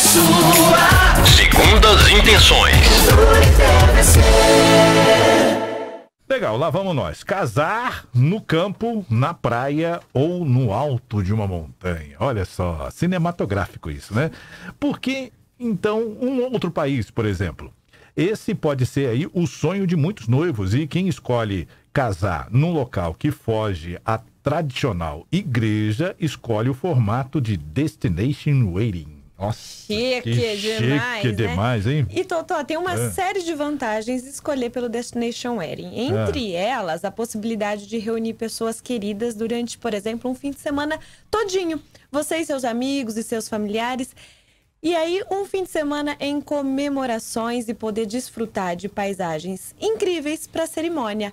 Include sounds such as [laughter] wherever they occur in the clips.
sua. Segundas intenções. Legal, lá vamos nós. Casar no campo, na praia ou no alto de uma montanha. Olha só, cinematográfico isso, né? Porque, então, um outro país, por exemplo. Esse pode ser aí o sonho de muitos noivos e quem escolhe casar num local que foge à tradicional igreja, escolhe o formato de Destination Wedding. Nossa, Chique que demais, chique né? demais, hein? E Totó, tem uma É. série de vantagens de escolher pelo Destination Wedding. Entre elas, a possibilidade de reunir pessoas queridas durante, por exemplo, um fim de semana todinho. Você e seus amigos e seus familiares. E aí, um fim de semana em comemorações e poder desfrutar de paisagens incríveis para a cerimônia.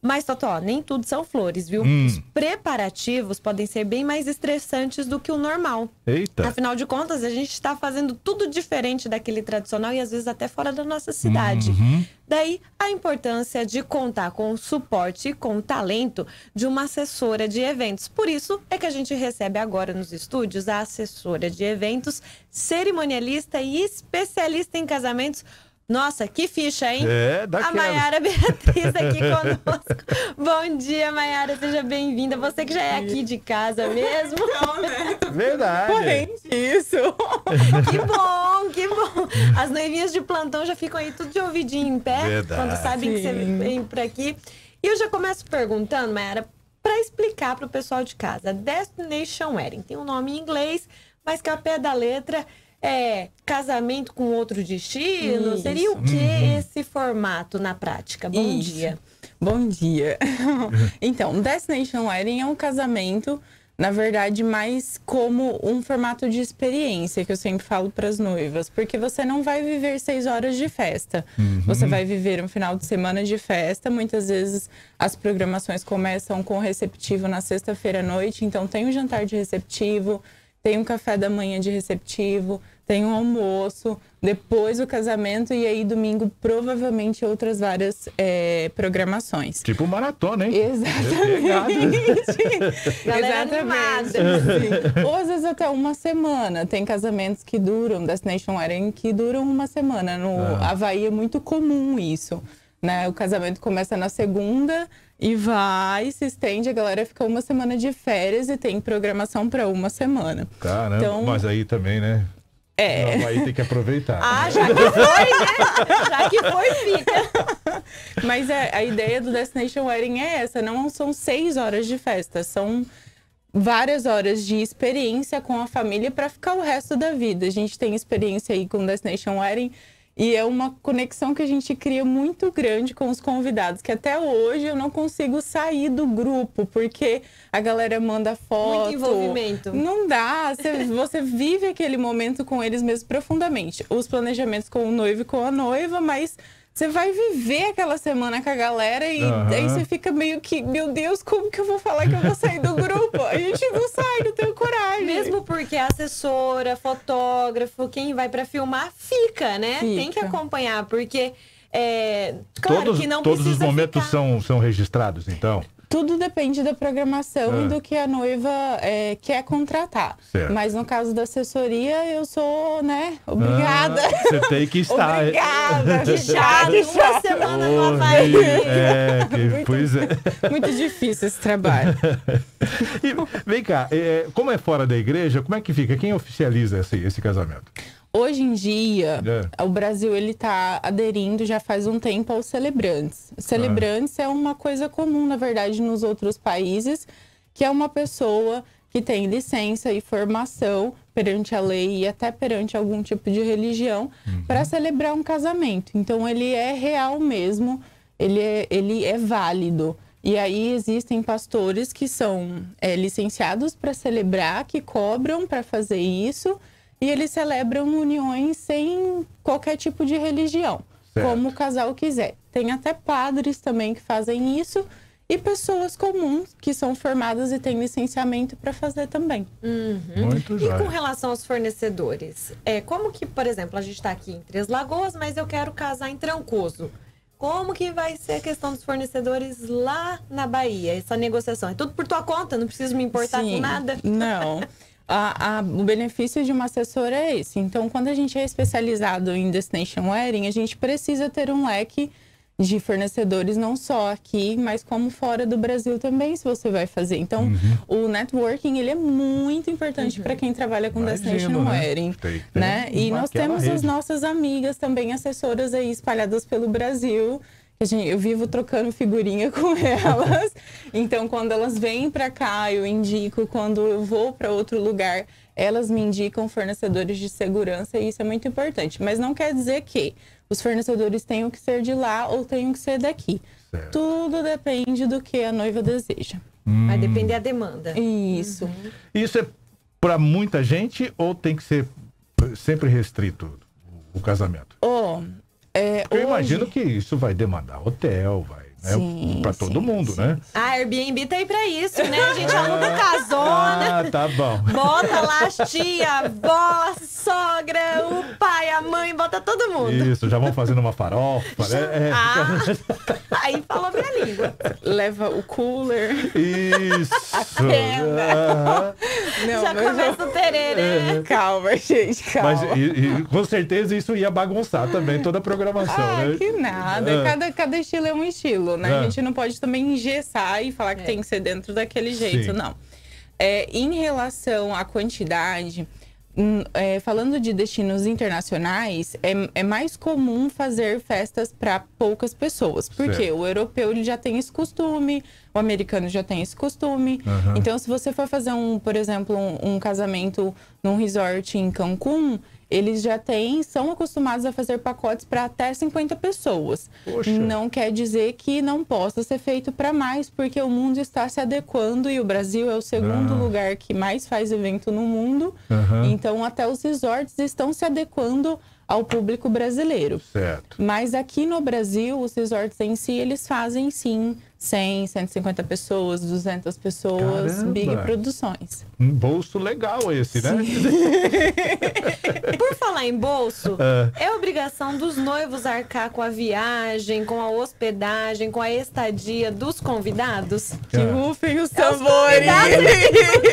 Mas, Totó, nem tudo são flores, viu? Hum. Os preparativos podem ser bem mais estressantes do que o normal. Eita. Afinal de contas, a gente está fazendo tudo diferente daquele tradicional e às vezes até fora da nossa cidade. Uhum. Daí a importância de contar com o suporte e com o talento de uma assessora de eventos. Por isso é que a gente recebe agora nos estúdios a assessora de eventos, cerimonialista e especialista em casamentos. Nossa, que ficha, hein? É, A daquela. Maiara Beatriz [laughs] aqui conosco. Bom dia, Maiara, seja bem-vinda. Você que já é aqui de casa mesmo. [laughs] Verdade. Corrente, isso. [laughs] Que bom, que bom. As noivinhas de plantão já ficam aí tudo de ouvidinho em pé, Verdade. quando sabem que você vem por aqui. E eu já começo perguntando, Mayara, para explicar para o pessoal de casa. Destination Wedding tem um nome em inglês, mas que ao pé da letra é casamento com outro destino. Isso. Seria o que esse formato na prática? Bom Isso. dia. Bom dia. [laughs] então, Destination Wedding é um casamento, na verdade, mais como um formato de experiência que eu sempre falo para as noivas, porque você não vai viver seis horas de festa. Você vai viver um final de semana de festa. Muitas vezes as programações começam com o receptivo na sexta-feira à noite, então tem um jantar de receptivo, tem um café da manhã de receptivo, tem um almoço, depois o casamento e aí domingo provavelmente outras várias eh, programações. Tipo maratona, hein? Exatamente. [laughs] Galera animada. Sim. Ou às vezes até uma semana. Tem casamentos que duram, Destination Wedding, que duram uma semana. No Ah. Havaí é muito comum isso. Né? O casamento começa na segunda e vai, se estende, a galera fica uma semana de férias e tem programação para uma semana. Caramba, Então- mas aí também, né? É. Não, aí tem que aproveitar. Ah, já que foi, né? Já que foi, fica. Mas é, a ideia do Destination Wedding é essa, não são seis horas de festa, são várias horas de experiência com a família para ficar o resto da vida. A gente tem experiência aí com o Destination Wedding e é uma conexão que a gente cria muito grande com os convidados, que até hoje eu não consigo sair do grupo, porque a galera manda foto. Muito envolvimento. Não dá, você, [laughs] você vive aquele momento com eles mesmo profundamente. Os planejamentos com o noivo e com a noiva, mas você vai viver aquela semana com a galera e Aham. aí você fica meio que, meu Deus, como que eu vou falar que eu vou sair do grupo? A gente não sai, não tenho coragem. Mesmo porque a assessora, fotógrafo, quem vai pra filmar, fica, né? Tem que Fica. acompanhar, porque. É, claro todos que não todos os momentos ficar... são, são registrados, então? Tudo depende da programação Ah. e do que a noiva é, quer contratar. Certo. Mas no caso da assessoria, eu sou, né, obrigada. Ah, você tem que estar. [laughs] [laughs] Obrigada, que uma semana no Oi, Havaí. É, [laughs] que, Muito- pois é. Muito difícil esse trabalho. E, vem cá, é, como é fora da igreja, como é que fica? Quem oficializa esse, esse casamento? Hoje em dia, É. o Brasil ele está aderindo já faz um tempo aos celebrantes. Celebrantes é uma coisa comum, na verdade, nos outros países, que é uma pessoa que tem licença e formação perante a lei e até perante algum tipo de religião para celebrar um casamento. Então ele é real mesmo, ele é, ele é válido. E aí existem pastores que são é, licenciados para celebrar, que cobram para fazer isso, e eles celebram uniões sem qualquer tipo de religião, Certo. como o casal quiser. Tem até padres também que fazem isso e pessoas comuns que são formadas e têm licenciamento para fazer também. Muito E com relação aos fornecedores, é, como que, por exemplo, a gente está aqui em Três Lagoas, mas eu quero casar em Trancoso. Como que vai ser a questão dos fornecedores lá na Bahia? Essa negociação é tudo por tua conta, não preciso me importar com Sim. nada. Não. [laughs] a- a- o benefício de uma assessora é esse. Então, quando a gente é especializado em Destination Wedding, a gente precisa ter um leque de fornecedores não só aqui, mas como fora do Brasil também, se você vai fazer. Então, Uhum. o networking, ele é muito importante para quem trabalha com Imagino, Destination né? Wedding, Tem- tem né? E uma- nós temos rede. as nossas amigas também assessoras aí espalhadas pelo Brasil. Que a gente- Eu vivo trocando figurinha [laughs] com elas. Então, quando elas vêm para cá, eu indico. Quando eu vou para outro lugar, elas me indicam fornecedores de segurança e isso é muito importante. Mas não quer dizer que os fornecedores tenham que ser de lá ou tenham que ser daqui. Certo. Tudo depende do que a noiva deseja. Vai depender da demanda. Isso. Isso é para muita gente ou tem que ser sempre restrito o, o casamento? Ó, é, Eu hoje- imagino que isso vai demandar hotel, vai, né? Para todo sim, mundo, sim. né? A Airbnb tá aí pra isso, né? A gente aluga casona. Ah, tá bom. Bota lá as tia, a avó, a sogra, o pai, a mãe, bota todo mundo. Isso, já vão fazendo uma farofa, né? É, Ah, aí falou minha língua. leva o cooler. Isso. tenda. Aham. Não, Já começa o tererê. Calma, gente, calma. Mas e- e com certeza isso ia bagunçar também toda a programação, Ah, né? que nada. Ah. Cada, cada estilo é um estilo, né? Ah. A gente não pode também engessar e falar que É. tem que ser dentro daquele jeito, Sim. não. É, em relação à quantidade, hum, é, falando de destinos internacionais, é, é mais comum fazer festas para poucas pessoas. Porque Certo. o europeu ele já tem esse costume, o americano já tem esse costume. Aham. Então, se você for fazer um, por exemplo, um, um casamento num resort em Cancún, eles já têm, são acostumados a fazer pacotes para até 50 pessoas. Poxa. Não quer dizer que não possa ser feito para mais, porque o mundo está se adequando e o Brasil é o segundo Ah. lugar que mais faz evento no mundo. Aham. Então, até os resorts estão se adequando ao público brasileiro. Certo. Mas aqui no Brasil, os resorts em si, eles fazem sim 100, 150 pessoas, 200 pessoas, Caramba! big produções. Um bolso legal esse, né? [laughs] Por falar em bolso, Ah. é obrigação dos noivos arcar com a viagem, com a hospedagem, com a estadia dos convidados? Que Ah. rufem os É os tambores! convidados,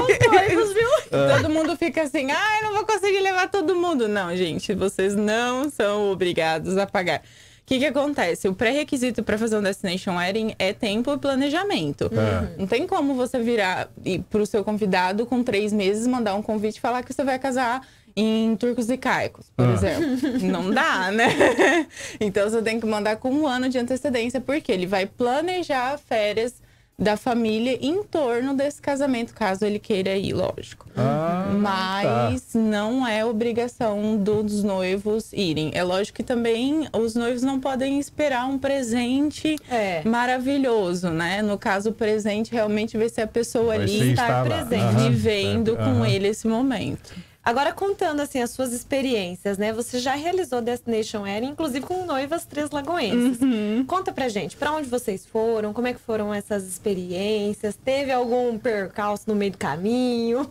os noivos, viu? Todo mundo fica assim, ai, não vou conseguir levar todo mundo. Não, gente, vocês não são obrigados a pagar. O que, que acontece? O pré-requisito para fazer um Destination Wedding é tempo e planejamento. É. Não tem como você virar para o seu convidado com três meses, mandar um convite e falar que você vai casar em Turcos e Caicos, por Ah. exemplo. [laughs] Não dá, né? [laughs] Então você tem que mandar com um ano de antecedência, porque ele vai planejar férias da família em torno desse casamento, caso ele queira ir, lógico. Ah, Mas não é obrigação dos noivos irem. É lógico que também os noivos não podem esperar um presente É. maravilhoso, né? No caso, o presente realmente vai ser a pessoa Vai ali estar lá. presente. Vivendo certo. com ele esse momento. Agora, contando assim as suas experiências, né? Você já realizou Destination Wedding, inclusive com noivas três lagoenses. Uhum. Conta pra gente, pra onde vocês foram? Como é que foram essas experiências? Teve algum percalço no meio do caminho?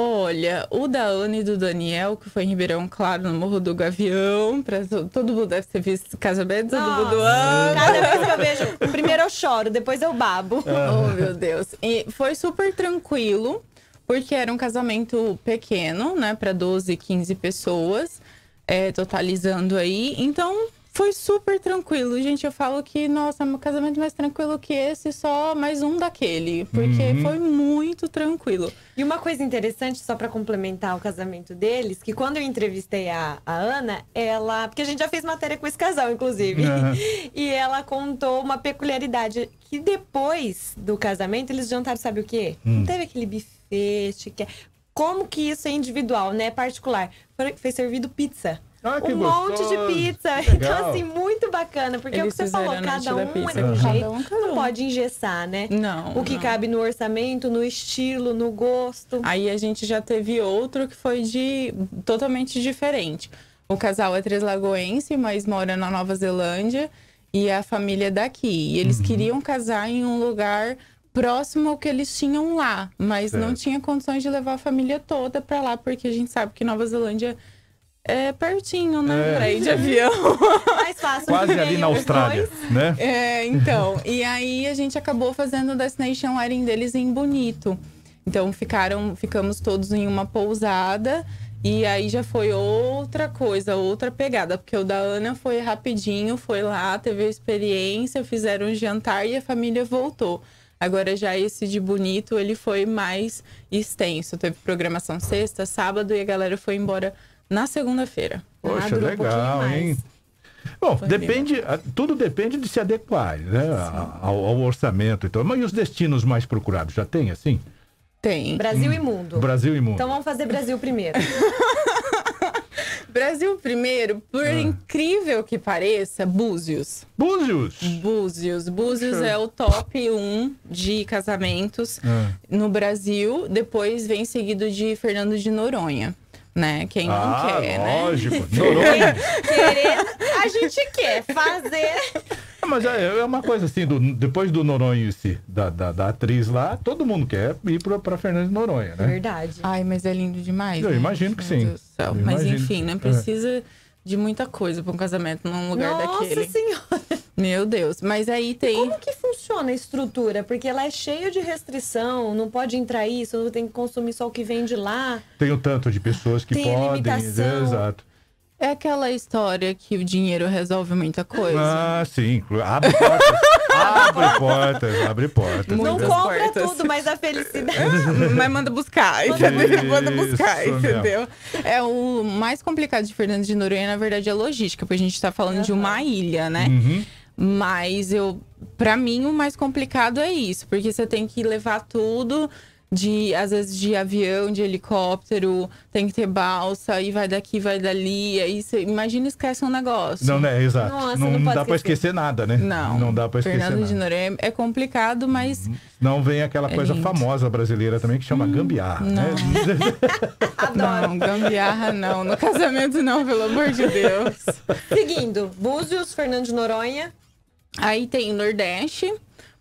Olha, o da Ana e do Daniel, que foi em Ribeirão Claro, no Morro do Gavião. Pra, todo mundo deve ter visto casamento, todo mundo Nossa, ama. Cada vez que eu vejo, primeiro eu choro, depois eu babo. [laughs] Oh, meu Deus. E foi super tranquilo, porque era um casamento pequeno, né? Para 12, 15 pessoas, é, totalizando aí. Então, foi super tranquilo. Gente, eu falo que, nossa, é um casamento mais tranquilo que esse, só mais um daquele. Porque foi muito tranquilo. E uma coisa interessante, só pra complementar o casamento deles, que quando eu entrevistei a, a Ana, ela. Porque a gente já fez matéria com esse casal, inclusive. Aham. [laughs] E ela contou uma peculiaridade: que depois do casamento, eles jantaram, sabe o quê? Não teve aquele buffet, chique- Como que isso é individual, né? Particular. Foi, servido pizza. Ah, que um monte de gostoso. pizza. Legal. Então, assim, muito bacana. Porque é o Eles que você falou, noite cada da um pizza. é de um jeito. um, cada Não pode engessar, né? Não. O que não. cabe no orçamento, no estilo, no gosto. Aí a gente já teve outro que foi de totalmente diferente. O casal é Três Lagoense, mas mora na Nova Zelândia e a família é daqui. E Uhum. eles queriam casar em um lugar próximo ao que eles tinham lá, mas não Certo. tinha condições de levar a família toda pra lá, porque a gente sabe que Nova Zelândia é pertinho, né? É. Pra ir de [laughs] avião. Mais fácil. Quase ali na Austrália, depois. né? É, então. e aí a gente acabou fazendo o Destination Wedding deles em Bonito. Então ficaram, ficamos todos em uma pousada e aí já foi outra coisa, outra pegada, porque o da Ana foi rapidinho, foi lá, teve a experiência, fizeram um jantar e a família voltou. Agora já esse de bonito, ele foi mais extenso. Teve programação sexta, sábado e a galera foi embora na segunda-feira. Poxa, Ah, durou um legal, mais. hein? Bom, Foi depende, tudo depende de se adequar né, ao, ao orçamento e tal. Mas e os destinos mais procurados? Já tem, assim? Tem. Brasil e mundo. Brasil e mundo. Então vamos fazer Brasil primeiro. [laughs] Brasil primeiro, por Ah. incrível que pareça, Búzios. Búzios! Búzios. Búzios é o top 1 de casamentos Ah. no Brasil. Depois vem seguido de Fernando de Noronha, né? Quem não Ah, quer, né? lógico. [laughs] Noronha. Querendo, a gente quer fazer. Ah, Mas é, é uma coisa assim, do- depois do Noronha, esse, da, da, da atriz lá, todo mundo quer ir pra, pra Fernanda de Noronha, né? Verdade. Ai, mas é lindo demais. Eu né? imagino que Meu sim. Mas imagino. enfim, não É. precisa de muita coisa para um casamento num lugar Nossa daquele. senhora. Meu Deus. Mas aí tem. Como que funciona a estrutura? Porque ela é cheia de restrição, não pode entrar isso, tem que consumir só o que vem de lá. Tem o tanto de pessoas que Tem podem. limitação. Exato. É aquela história que o dinheiro resolve muita coisa. Ah, sim. Abre portas. [laughs] abre portas, abre portas. não compra portas. tudo, mas a felicidade. [laughs] Mas manda buscar, entendeu? Manda buscar, Isso entendeu? É o mais complicado de Fernando de Noronha, na verdade, é a logística, porque a gente tá falando de uma ilha, né? Uhum. Mas eu, para mim, o mais complicado é isso, porque você tem que levar tudo de, às vezes, de avião, de helicóptero, tem que ter balsa, e vai daqui, vai dali. Aí você imagina esquece um negócio. Não, né? Exato. Nossa, não, não não dá pra esquecer. nada, né? Não, Não dá pra esquecer Fernando de nada. Uhum. Noronha é complicado, mas Não vem aquela É coisa lindo. famosa brasileira também que chama gambiarra, né? [laughs] Adoro. não, gambiarra não. No casamento não, pelo amor de Deus. Seguindo, Búzios, Fernando de Noronha. Aí tem o Nordeste,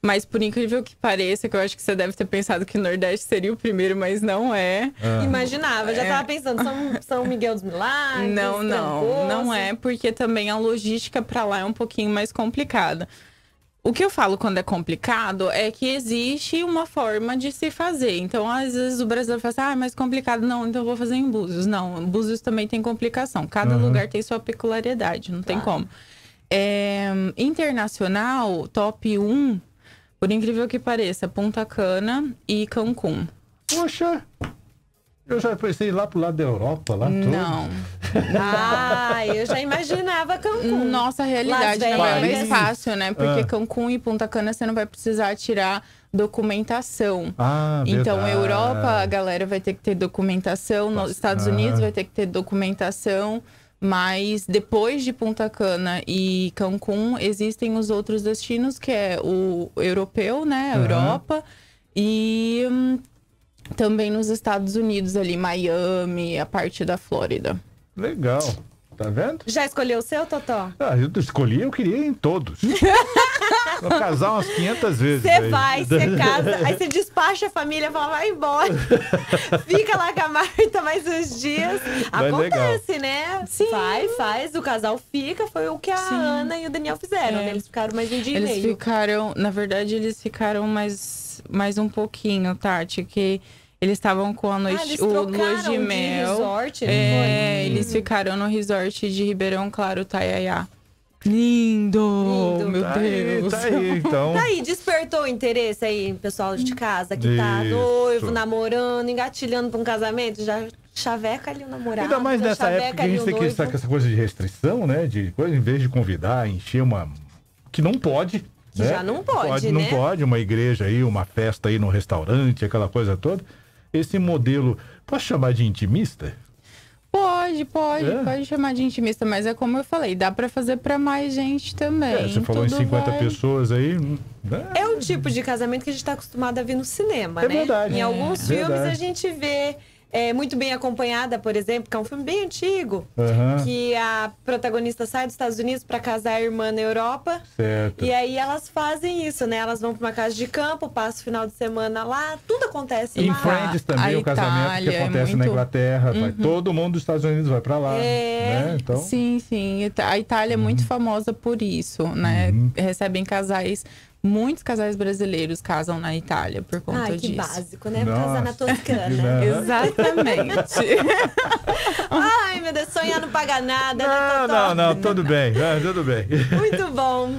mas por incrível que pareça, que eu acho que você deve ter pensado que o Nordeste seria o primeiro, mas não é. Ah. Imaginava, já É. tava pensando, São, São Miguel dos Milagres. Não, não, Trancoso. não é, porque também a logística para lá é um pouquinho mais complicada. O que eu falo quando é complicado é que existe uma forma de se fazer. Então, às vezes o brasileiro fala assim, ah, é mais complicado. Não, então eu vou fazer em Búzios. Não, Búzios também tem complicação. Cada Uhum. lugar tem sua peculiaridade, não tem como. É, internacional, top 1, por incrível que pareça, Punta Cana e Cancún. Poxa, eu já pensei lá pro lado da Europa, lá todo. Não. [laughs] Ah, eu já imaginava Cancún. Nossa realidade não é mais fácil, né? Porque Ah. Cancún e Punta Cana você não vai precisar tirar documentação. Ah, Então, verdade. Europa, a galera vai ter que ter documentação. Nos Estados Ah. Unidos vai ter que ter documentação. Mas depois de Punta Cana e Cancún, existem os outros destinos, que é o europeu, né? A Aham. Europa. E hum, também nos Estados Unidos ali, Miami, a parte da Flórida. Legal. Tá vendo? Já escolheu o seu, Totó? Ah, eu escolhi, eu queria ir em todos. [laughs] Vou casar umas 500 vezes. Você vai, você casa, aí você despacha a família e fala, vai embora. [laughs] Fica lá com a Marta mais uns dias. Mas Acontece, né? Sim. Vai, faz, o casal fica. Foi o que a Sim. Ana e o Daniel fizeram, É. né? Eles ficaram mais um dia Eles e meio. ficaram, na verdade, eles ficaram mais, mais um pouquinho, Tati, que eles estavam com a Ah, noite, eles o lua de mel. resort, não é, foi? eles ficaram no resort de Ribeirão Claro, Taiaiá. Lindo, Lindo. meu Tá aí, Deus. tá aí, então. Tá aí, despertou o interesse aí, pessoal de casa que tá Isso. noivo, namorando, engatilhando pra um casamento, já chaveca ali o namorado. Ainda mais nessa época que a gente tem que estar com essa coisa de restrição, né? De coisa, em vez de convidar, encher uma. Que não pode. Que né? já não pode, Não né? pode, uma igreja aí, uma festa aí no restaurante, aquela coisa toda. Esse modelo, posso chamar de intimista? Pode, pode, É? pode chamar de intimista, mas é como eu falei, dá pra fazer pra mais gente também. É, você falou em Tudo 50 vai- pessoas aí. né? É um tipo de casamento que a gente tá acostumado a ver no cinema, É né? verdade. Em É. alguns filmes Verdade. a gente vê é, muito bem acompanhada, por exemplo, que é um filme bem antigo, Aham, que a protagonista sai dos Estados Unidos pra casar a irmã na Europa. certo. E aí elas fazem isso, né? Elas vão pra uma casa de campo, passam o final de semana lá, tudo acontece Em lá. Friends também, A o casamento Itália que é acontece na muito- Inglaterra. Vai, todo mundo dos Estados Unidos vai pra lá. É. Né? Então, Sim, sim. A Itália é muito famosa por isso, né? Uhum. Recebem casais Muitos casais brasileiros casam na Itália por conta Ai, que disso. básico, né? Nossa. Casar na Toscana. Exatamente. [laughs] Ai, meu Deus, sonhar não paga nada. né, Não, Totó? não, não, tudo bem, é, tudo bem. Muito bom.